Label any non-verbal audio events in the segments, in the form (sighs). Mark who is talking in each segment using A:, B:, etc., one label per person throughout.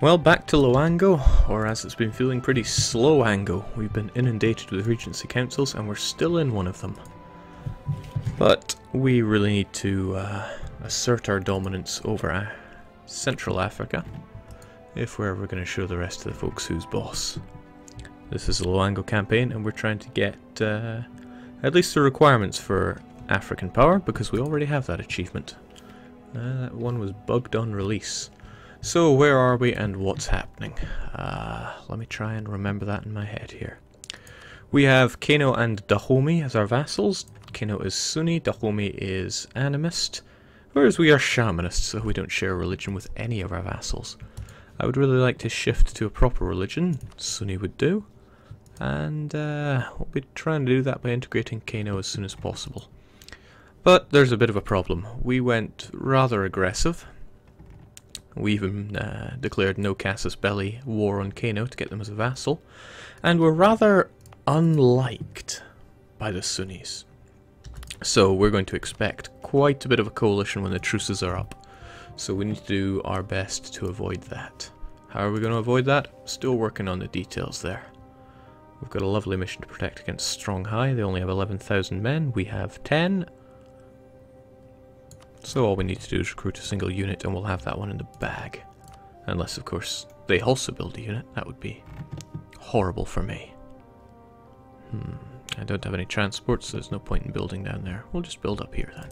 A: Well, back to Loango, or as it's been feeling pretty slow Ango. We've been inundated with Regency Councils and we're still in one of them. But we really need to uh, assert our dominance over uh, Central Africa if we're ever going to show the rest of the folks who's boss. This is a Loango campaign and we're trying to get uh, at least the requirements for African power because we already have that achievement. Uh, that one was bugged on release. So where are we and what's happening? Uh, let me try and remember that in my head here. We have Kano and Dahomey as our vassals. Kano is Sunni, Dahomey is animist, whereas we are shamanists, so we don't share religion with any of our vassals. I would really like to shift to a proper religion, Sunni would do, and uh, we'll be trying to do that by integrating Kano as soon as possible. But there's a bit of a problem. We went rather aggressive, we even uh, declared no casus belli war on Kano to get them as a vassal, and were rather unliked by the Sunnis. So we're going to expect quite a bit of a coalition when the truces are up. So we need to do our best to avoid that. How are we going to avoid that? Still working on the details there. We've got a lovely mission to protect against Strong High. They only have 11,000 men. We have 10. So all we need to do is recruit a single unit and we'll have that one in the bag. Unless, of course, they also build a unit. That would be horrible for me. Hmm. I don't have any transport, so there's no point in building down there. We'll just build up here then.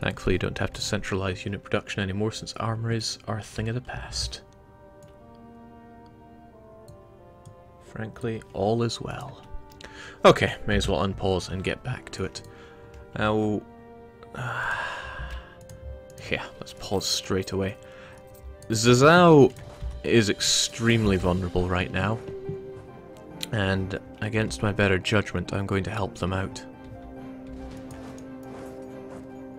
A: Thankfully, you don't have to centralize unit production anymore since armories are a thing of the past. Frankly, all is well. Okay, may as well unpause and get back to it. Now... Uh, yeah, let's pause straight away. Zazzau is extremely vulnerable right now. And against my better judgment, I'm going to help them out.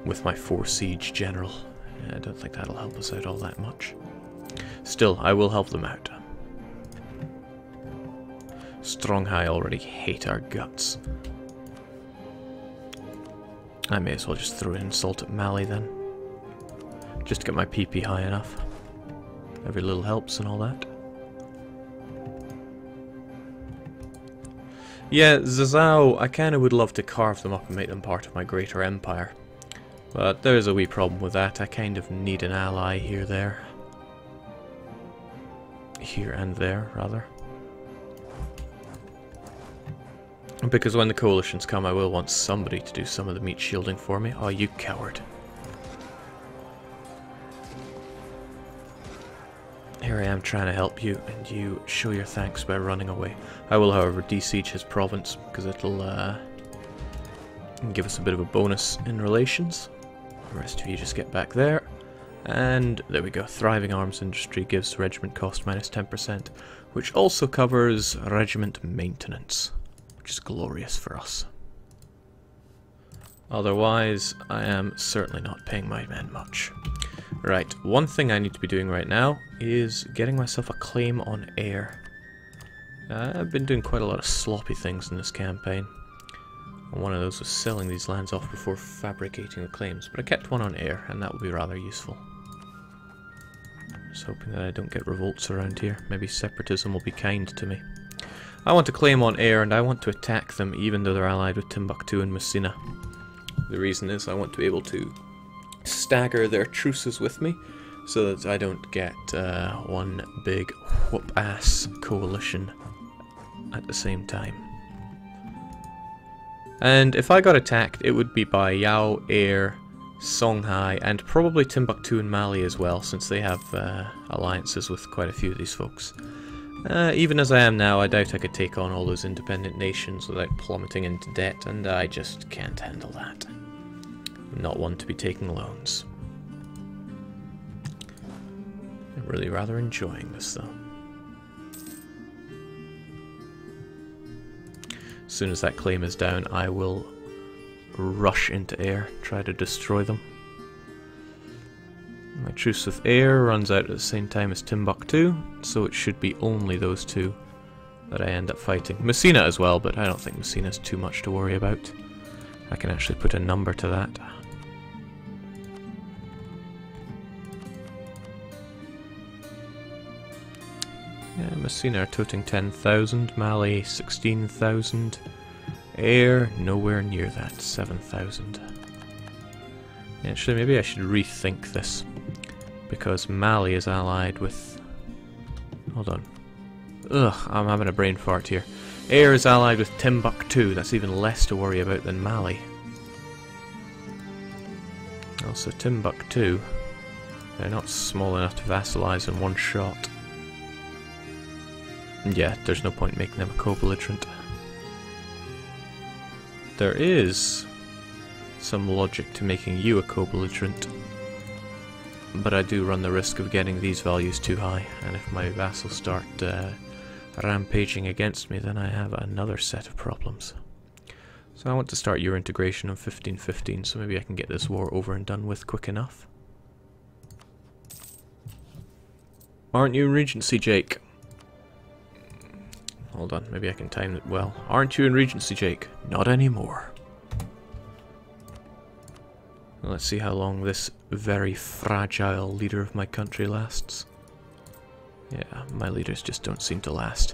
A: With my 4 siege general. I don't think that'll help us out all that much. Still, I will help them out. Strong-Hai already hate our guts. I may as well just throw an insult at Mali then. Just to get my PP high enough. Every little helps and all that. Yeah, Zazzau, I kinda would love to carve them up and make them part of my greater empire. But there's a wee problem with that. I kind of need an ally here, there. Here and there, rather. Because when the coalitions come, I will want somebody to do some of the meat shielding for me. Oh, you coward. Here I am trying to help you, and you show your thanks by running away. I will, however, desiege his province, because it'll uh, give us a bit of a bonus in relations. The rest of you just get back there. And there we go. Thriving arms industry gives regiment cost minus 10%, which also covers regiment maintenance, which is glorious for us. Otherwise, I am certainly not paying my men much. Right, one thing I need to be doing right now is getting myself a claim on air. Uh, I've been doing quite a lot of sloppy things in this campaign. One of those was selling these lands off before fabricating the claims, but I kept one on air, and that will be rather useful. Just hoping that I don't get revolts around here. Maybe separatism will be kind to me. I want to claim on air, and I want to attack them even though they're allied with Timbuktu and Messina. The reason is I want to be able to stagger their truces with me so that I don't get uh, one big whoop-ass coalition at the same time. And if I got attacked, it would be by Yao, Air, Songhai, and probably Timbuktu and Mali as well, since they have uh, alliances with quite a few of these folks. Uh, even as I am now, I doubt I could take on all those independent nations without plummeting into debt, and I just can't handle that not one to be taking loans. I'm really rather enjoying this though. As soon as that claim is down, I will rush into air, try to destroy them. My truce with air runs out at the same time as Timbuktu, so it should be only those two that I end up fighting. Messina as well, but I don't think Messina's too much to worry about. I can actually put a number to that. Messina toting 10,000, Mali 16,000, Air nowhere near that, 7,000. Actually, maybe I should rethink this, because Mali is allied with... Hold on. Ugh, I'm having a brain fart here. Air is allied with Timbuktu, that's even less to worry about than Mali. Also Timbuktu, they're not small enough to vassalize in one shot. Yeah, there's no point making them a co-belligerent. There is some logic to making you a co-belligerent, but I do run the risk of getting these values too high, and if my vassals start uh, rampaging against me, then I have another set of problems. So I want to start your integration on 1515, so maybe I can get this war over and done with quick enough. Aren't you in Regency, Jake? Hold on, maybe I can time it well. Aren't you in Regency, Jake? Not anymore. Let's see how long this very fragile leader of my country lasts. Yeah, my leaders just don't seem to last.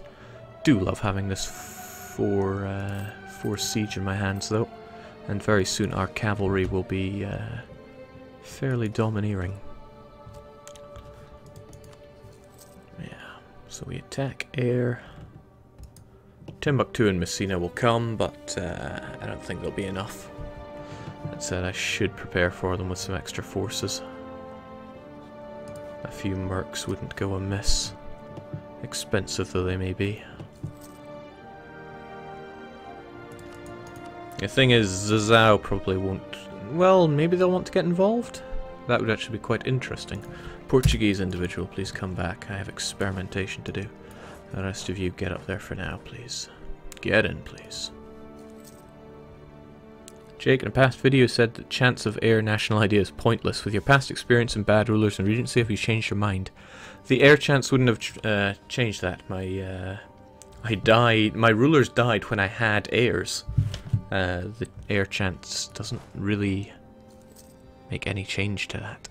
A: Do love having this four, uh, four siege in my hands, though. And very soon our cavalry will be uh, fairly domineering. Yeah, so we attack air. Timbuktu and Messina will come, but uh, I don't think there'll be enough. That said, I should prepare for them with some extra forces. A few mercs wouldn't go amiss, expensive though they may be. The thing is, Zazzau probably won't... Well, maybe they'll want to get involved? That would actually be quite interesting. Portuguese individual, please come back. I have experimentation to do. The rest of you get up there for now, please. Get in, please. Jake, in a past video, said that chance of heir national idea is pointless. With your past experience in bad rulers and regency, have you changed your mind? The heir chance wouldn't have uh, changed that. My, uh, I died. My rulers died when I had heirs. Uh, the heir chance doesn't really make any change to that.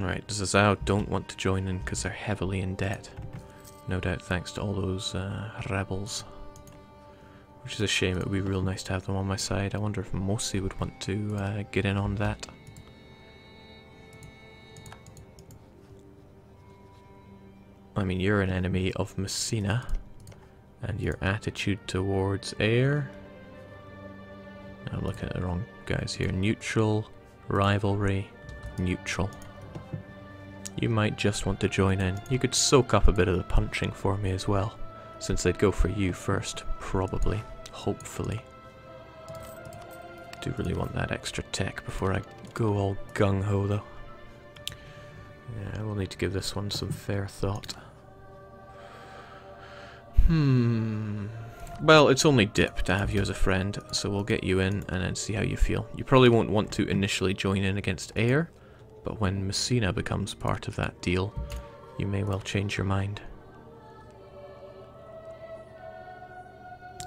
A: Right, Zazzau don't want to join in because they're heavily in debt. No doubt thanks to all those uh, rebels. Which is a shame, it would be real nice to have them on my side. I wonder if Mossi would want to uh, get in on that. I mean, you're an enemy of Messina. And your attitude towards air... I'm looking at the wrong guys here. Neutral, rivalry, neutral. You might just want to join in. You could soak up a bit of the punching for me as well, since they'd go for you first, probably, hopefully. Do really want that extra tech before I go all gung-ho though. Yeah, I will need to give this one some fair thought. Hmm. Well, it's only dip to have you as a friend, so we'll get you in and then see how you feel. You probably won't want to initially join in against air, but when Messina becomes part of that deal, you may well change your mind.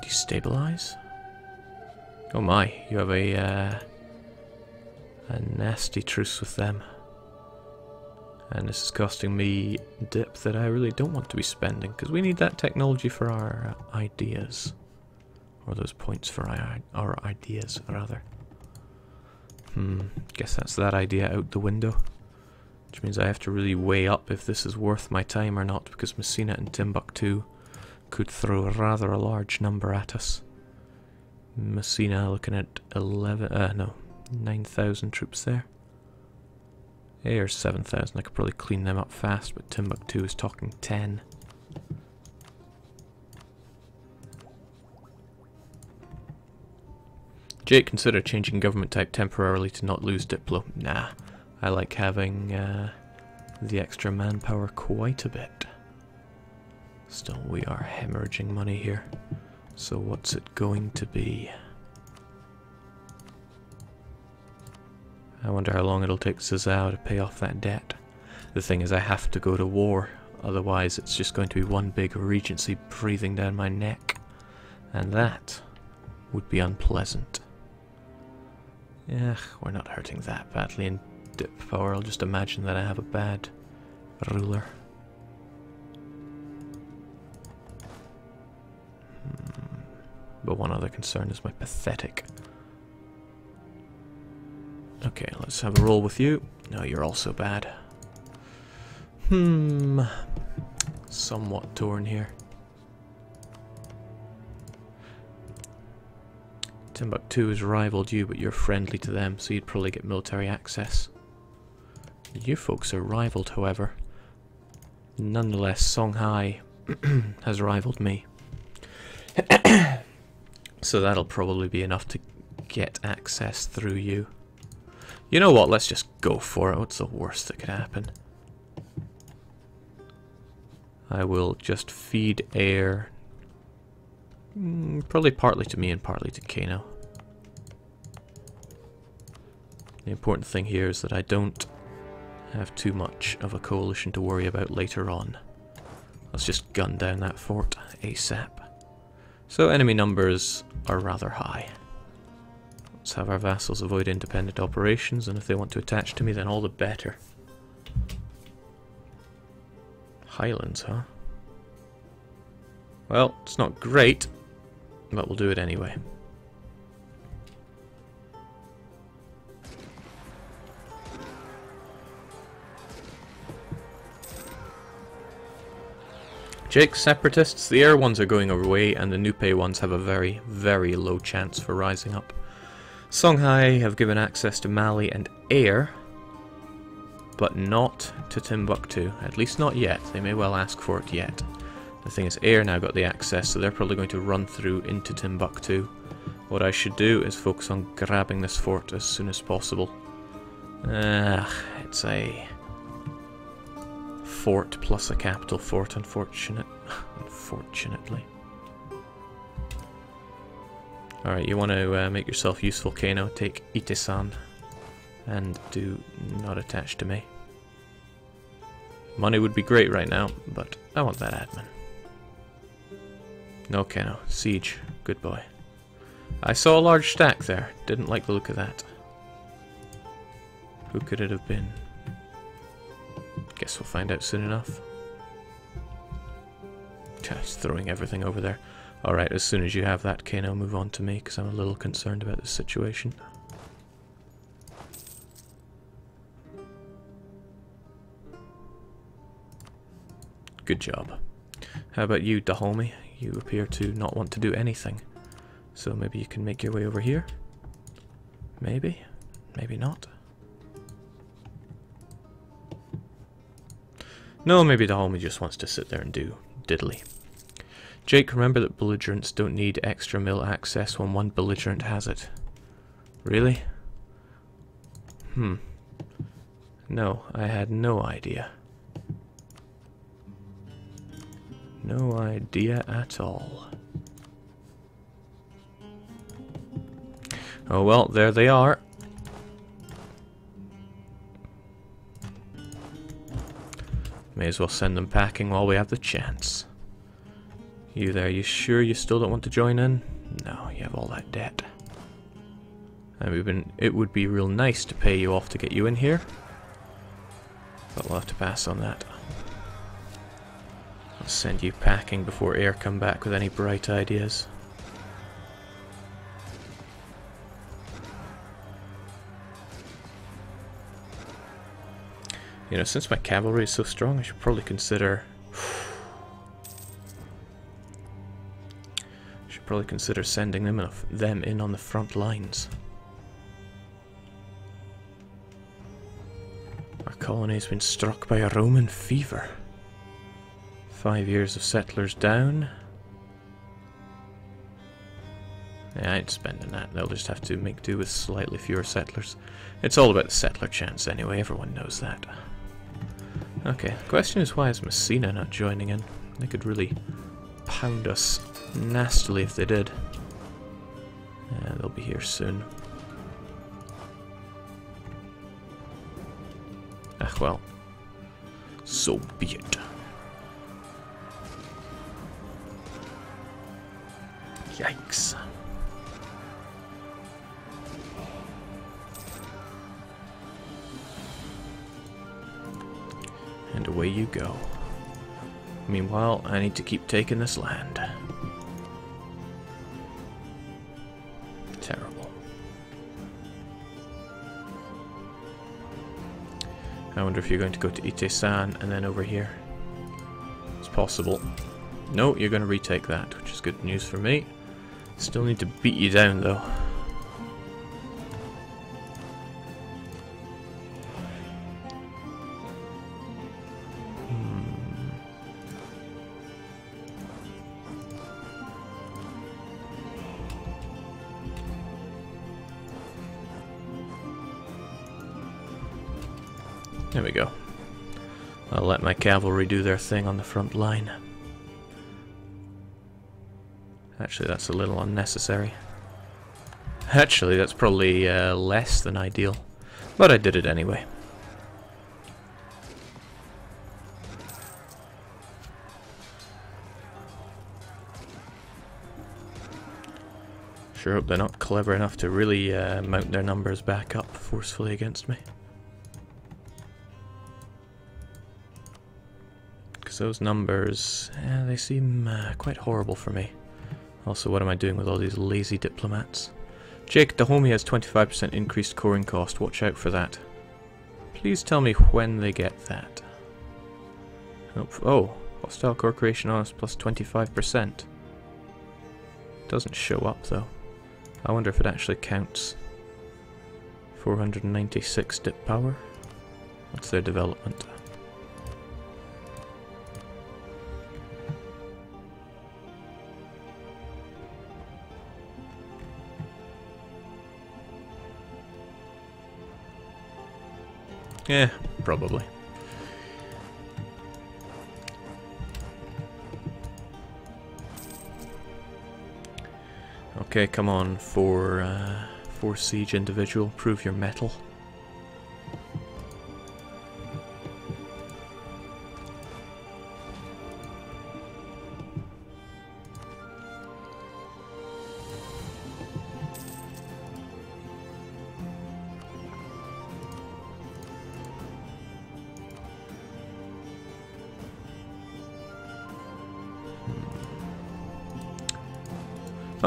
A: Destabilize? Oh my, you have a, uh, a nasty truce with them. And this is costing me dip that I really don't want to be spending, because we need that technology for our uh, ideas. Or those points for our, our ideas, rather. Hmm, guess that's that idea out the window. Which means I have to really weigh up if this is worth my time or not, because Messina and Timbuktu could throw rather a large number at us. Messina looking at 11, uh, no, 9,000 troops there. Here's 7,000. I could probably clean them up fast, but Timbuktu is talking 10. Jake, consider changing government type temporarily to not lose Diplo. Nah, I like having uh, the extra manpower quite a bit. Still, we are hemorrhaging money here. So what's it going to be? I wonder how long it'll take Zazzau to pay off that debt. The thing is, I have to go to war, Otherwise, it's just going to be one big regency breathing down my neck. And that would be unpleasant. Yeah, we're not hurting that badly in dip power. I'll just imagine that I have a bad ruler. Hmm. But one other concern is my pathetic. Okay, let's have a roll with you. No, you're also bad. Hmm. Somewhat torn here. Timbuktu has rivaled you, but you're friendly to them, so you'd probably get military access. You folks are rivaled, however. Nonetheless, Songhai (clears throat) has rivaled me. (clears throat) so that'll probably be enough to get access through you. You know what, let's just go for it. What's the worst that could happen? I will just feed air Mm, probably partly to me and partly to Kano. The important thing here is that I don't have too much of a coalition to worry about later on. Let's just gun down that fort ASAP. So enemy numbers are rather high. Let's have our vassals avoid independent operations, and if they want to attach to me, then all the better. Highlands, huh? Well, it's not great, but we'll do it anyway. Jake's separatists, the air ones are going away and the Nupe ones have a very, very low chance for rising up. Songhai have given access to Mali and air, but not to Timbuktu, at least not yet. They may well ask for it yet. The thing is, Air now got the access, so they're probably going to run through into Timbuktu. What I should do is focus on grabbing this fort as soon as possible. Ah, it's a fort plus a capital fort, unfortunate, (laughs) unfortunately. Alright, you want to uh, make yourself useful, Kano. Take Itesan and do not attach to me. Money would be great right now, but I want that admin. No Kano. Siege. Good boy. I saw a large stack there. Didn't like the look of that. Who could it have been? Guess we'll find out soon enough. Just throwing everything over there. Alright, as soon as you have that, Kano, move on to me, because I'm a little concerned about this situation. Good job. How about you, Dahomey? You appear to not want to do anything. So maybe you can make your way over here? Maybe? Maybe not? No, maybe the homie just wants to sit there and do diddly. Jake, remember that belligerents don't need extra mil access when one belligerent has it. Really? Hmm. No, I had no idea. No idea at all. Oh well, there they are. May as well send them packing while we have the chance. You there, you sure you still don't want to join in? No, you have all that debt. And we've been it would be real nice to pay you off to get you in here. But we'll have to pass on that. Send you packing before air come back with any bright ideas. You know, since my cavalry is so strong, I should probably consider... (sighs) should probably consider sending them, them in on the front lines. Our colony has been struck by a Roman fever. Five years of settlers down. Yeah, I ain't spending that. They'll just have to make do with slightly fewer settlers. It's all about the settler chance anyway, everyone knows that. Okay, the question is why is Messina not joining in? They could really pound us nastily if they did. Yeah, they'll be here soon. Ah well. So be it. Yikes. And away you go. Meanwhile, I need to keep taking this land. Terrible. I wonder if you're going to go to Ite-san and then over here. It's possible. No, you're going to retake that, which is good news for me. Still need to beat you down, though. Hmm. There we go. I'll let my cavalry do their thing on the front line. Actually, that's a little unnecessary. Actually, that's probably uh, less than ideal. But I did it anyway. Sure hope they're not clever enough to really uh, mount their numbers back up forcefully against me. Because those numbers, eh, they seem uh, quite horrible for me. Also, what am I doing with all these lazy diplomats? Jake, Dahomey has 25% increased coring cost. Watch out for that. Please tell me when they get that. Oh, hostile core creation on us plus 25%. Doesn't show up though. I wonder if it actually counts. 496 dip power. What's their development? Yeah, probably. Okay, come on, for uh, for siege individual, prove your mettle.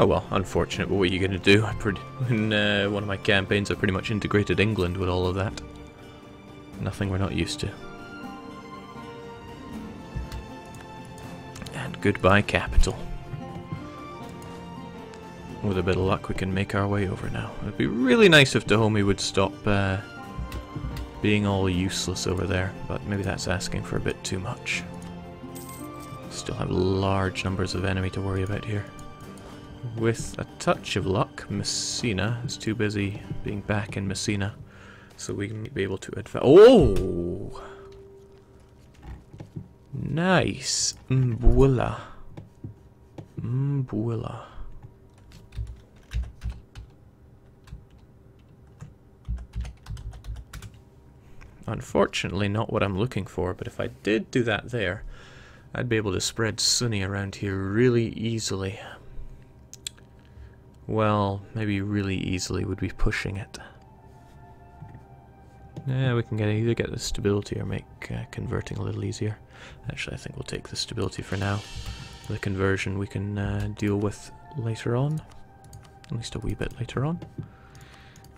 A: Well, unfortunate, but what are you going to do? in uh, one of my campaigns I pretty much integrated England with all of that. Nothing we're not used to. And goodbye capital. With a bit of luck we can make our way over now. It'd be really nice if Dahomey would stop uh, being all useless over there, but maybe that's asking for a bit too much. Still have large numbers of enemy to worry about here. With a touch of luck, Messina is too busy being back in Messina, so we can be able to advance. Oh! Nice. Mbula. Mbula. Unfortunately, not what I'm looking for, but if I did do that there, I'd be able to spread Sunni around here really easily. Well, maybe really easily would be pushing it. Yeah, we can get either get the stability or make uh, converting a little easier. Actually, I think we'll take the stability for now. The conversion we can uh, deal with later on. At least a wee bit later on.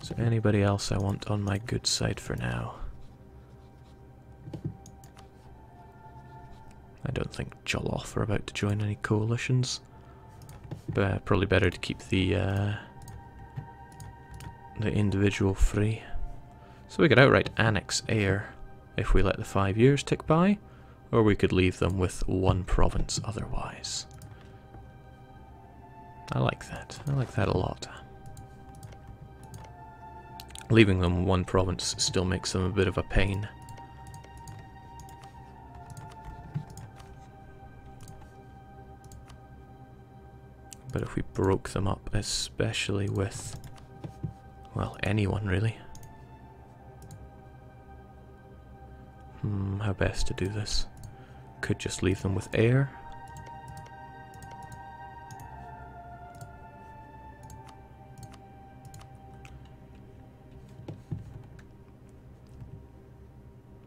A: Is there anybody else I want on my good side for now? I don't think Jollof are about to join any coalitions. Probably better to keep the uh, the individual free. So we could outright annex Air if we let the five years tick by, or we could leave them with one province otherwise. I like that. I like that a lot. Leaving them one province still makes them a bit of a pain. But if we broke them up, especially with, well, anyone really. Hmm, how best to do this? Could just leave them with air.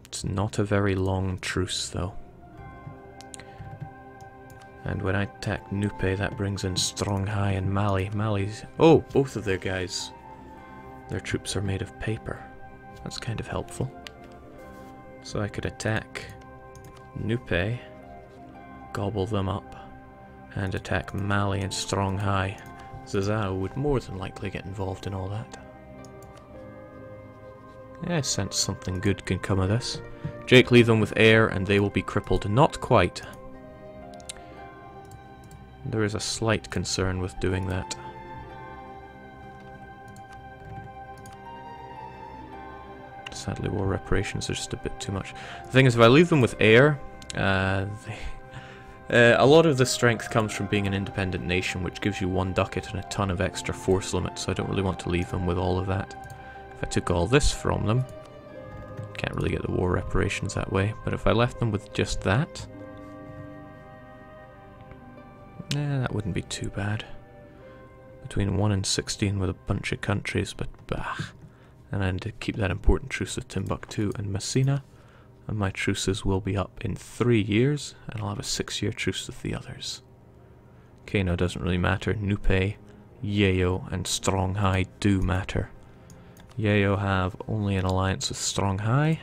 A: It's not a very long truce though. And when I attack Nupe, that brings in Stronghai and Mali. Mali's... Oh, both of their guys. Their troops are made of paper. That's kind of helpful. So I could attack Nupe, gobble them up, and attack Mali and Stronghai. Zazzau would more than likely get involved in all that. Yeah, I sense something good can come of this. Jake, leave them with air and they will be crippled. Not quite. There is a slight concern with doing that. Sadly, war reparations are just a bit too much. The thing is, if I leave them with air, uh, they, (laughs) uh, a lot of the strength comes from being an independent nation, which gives you one ducat and a ton of extra force limit, so I don't really want to leave them with all of that. If I took all this from them, can't really get the war reparations that way, but if I left them with just that, eh, that wouldn't be too bad. Between 1 and 16 with a bunch of countries, but bah. And then to keep that important truce with Timbuktu and Messina, and my truces will be up in three years, and I'll have a six-year truce with the others. Kano doesn't really matter, Nupe, Yeo, and Stronghai do matter. Yeo have only an alliance with Stronghai.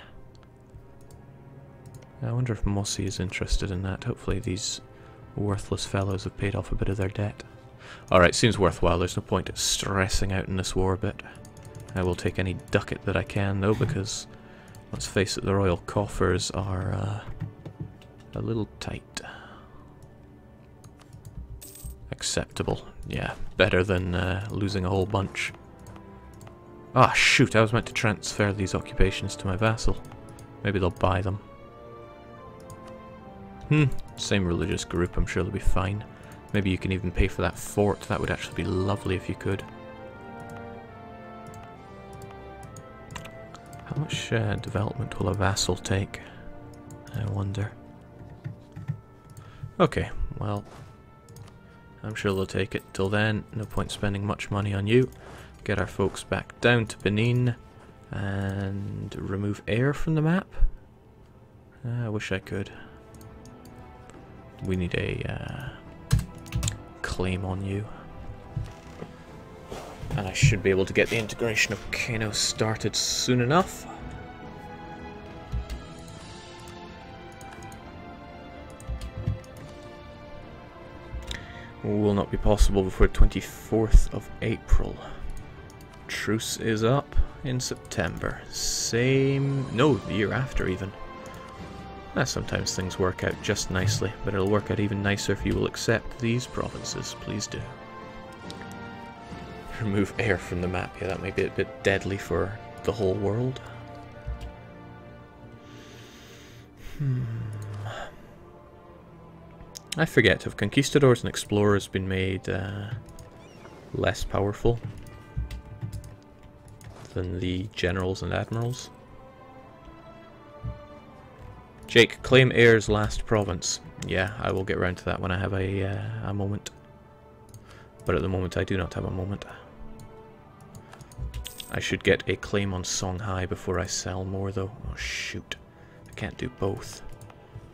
A: I wonder if Mossi is interested in that. Hopefully these worthless fellows have paid off a bit of their debt. Alright, seems worthwhile. There's no point stressing out in this war a bit. I will take any ducat that I can, though, (laughs) because, let's face it, the royal coffers are uh, a little tight. Acceptable. Yeah, better than uh, losing a whole bunch. Ah, shoot, I was meant to transfer these occupations to my vassal. Maybe they'll buy them. Hmm, same religious group, I'm sure they'll be fine. Maybe you can even pay for that fort, that would actually be lovely if you could. How much uh, development will a vassal take? I wonder. Okay, well, I'm sure they'll take it. Till then, no point spending much money on you get our folks back down to Benin and remove air from the map. I wish I could. We need a uh, claim on you. And I should be able to get the integration of Kano started soon enough. Will not be possible before 24th of April truce is up in September. Same... no, the year after even. Ah, sometimes things work out just nicely, but it'll work out even nicer if you will accept these provinces. Please do. (laughs) Remove air from the map. Yeah, that may be a bit deadly for the whole world. Hmm. I forget, have conquistadors and explorers been made uh, less powerful? than the generals and admirals. Jake, claim Air's last province. Yeah, I will get round to that when I have a, uh, a moment. But at the moment I do not have a moment. I should get a claim on Songhai before I sell more though. Oh shoot. I can't do both.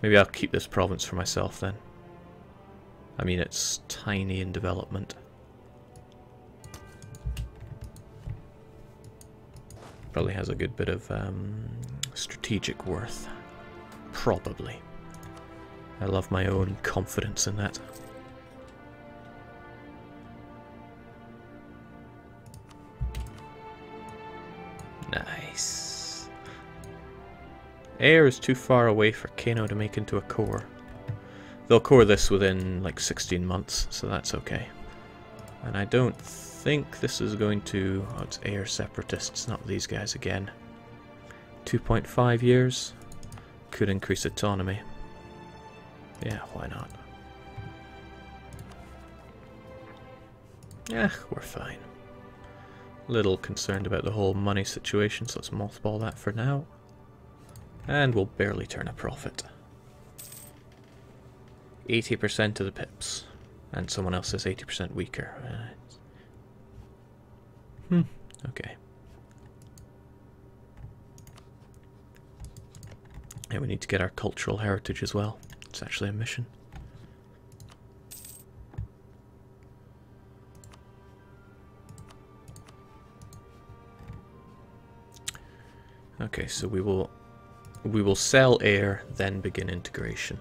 A: Maybe I'll keep this province for myself then. I mean, it's tiny in development. Probably has a good bit of um, strategic worth. Probably. I love my own confidence in that. Nice. Air is too far away for Kano to make into a core. They'll core this within like 16 months, so that's okay. And I don't think this is going to... Oh, it's air separatists, not these guys again. 2.5 years. Could increase autonomy. Yeah, why not? Yeah, we're fine. Little concerned about the whole money situation, so let's mothball that for now. And we'll barely turn a profit. 80% of the pips. And someone else is 80% weaker. Uh, Hmm, okay. And we need to get our cultural heritage as well. It's actually a mission. Okay, so we will we will sell air, then begin integration.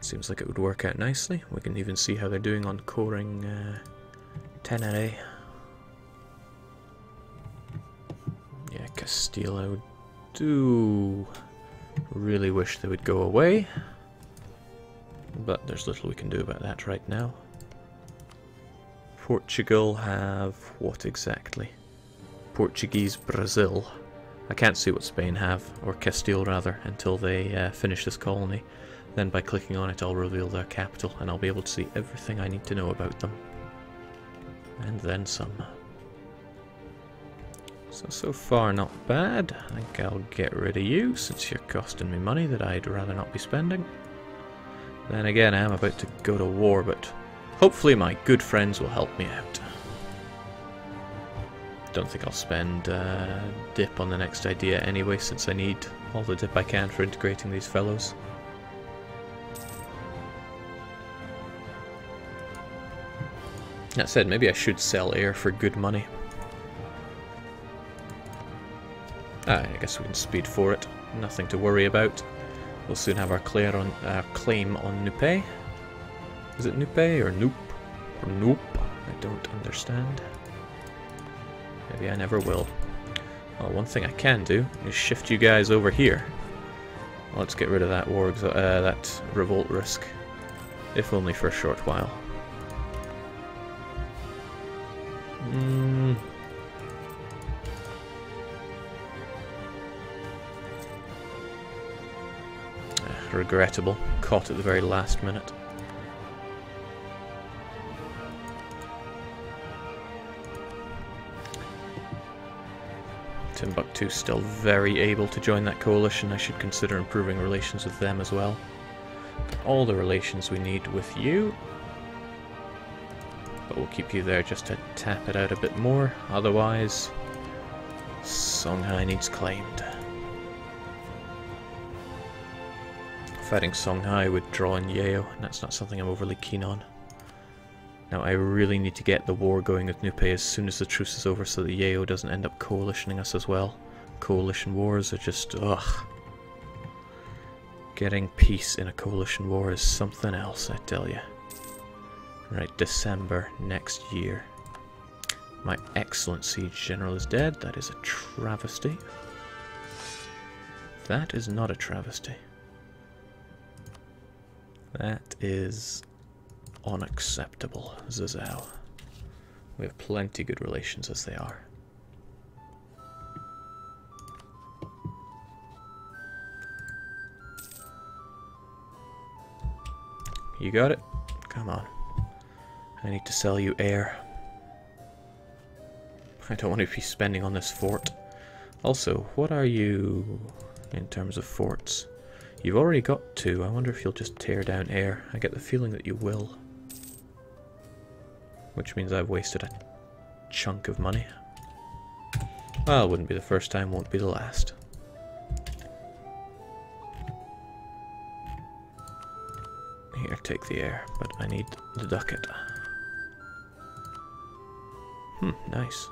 A: Seems like it would work out nicely. We can even see how they're doing on coring uh, Tenere. Yeah, would do really wish they would go away. But there's little we can do about that right now. Portugal have what exactly? Portuguese Brazil. I can't see what Spain have, or Castile rather, until they uh, finish this colony. Then by clicking on it I'll reveal their capital, and I'll be able to see everything I need to know about them. And then some. So, so far not bad. I think I'll get rid of you, since you're costing me money that I'd rather not be spending. Then again, I am about to go to war, but hopefully my good friends will help me out. Don't think I'll spend uh, dip on the next idea anyway, since I need all the dip I can for integrating these fellows. That said, maybe I should sell air for good money. Ah, I guess we can speed for it. Nothing to worry about. We'll soon have our, on, claim on Nupe. Is it Nupe or Noop? Or Nope? I don't understand. Maybe I never will. Well, one thing I can do is shift you guys over here. Let's get rid of that war, uh, that revolt risk, if only for a short while. Mm. Regrettable. Caught at the very last minute. Timbuktu still very able to join that coalition. I should consider improving relations with them as well. All the relations we need with you. But we'll keep you there just to tap it out a bit more. Otherwise, Songhai needs claimed. Fighting Songhai would draw in Yeo, and that's not something I'm overly keen on. Now I really need to get the war going with Nupe as soon as the truce is over so that Yeo doesn't end up coalitioning us as well. Coalition wars are just, ugh. Getting peace in a coalition war is something else, I tell you. Right, December next year. My excellent siege general is dead. That is a travesty. That is not a travesty. That is unacceptable, Zazzau. We have plenty good relations as they are. You got it? Come on. I need to sell you air. I don't want to be spending on this fort. Also, what are you in terms of forts? You've already got two. I wonder if you'll just tear down air. I get the feeling that you will. Which means I've wasted a chunk of money. Well, wouldn't be the first time, won't be the last. Here, take the air, but I need the ducat. Hmm, nice.